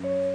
Mm-hmm.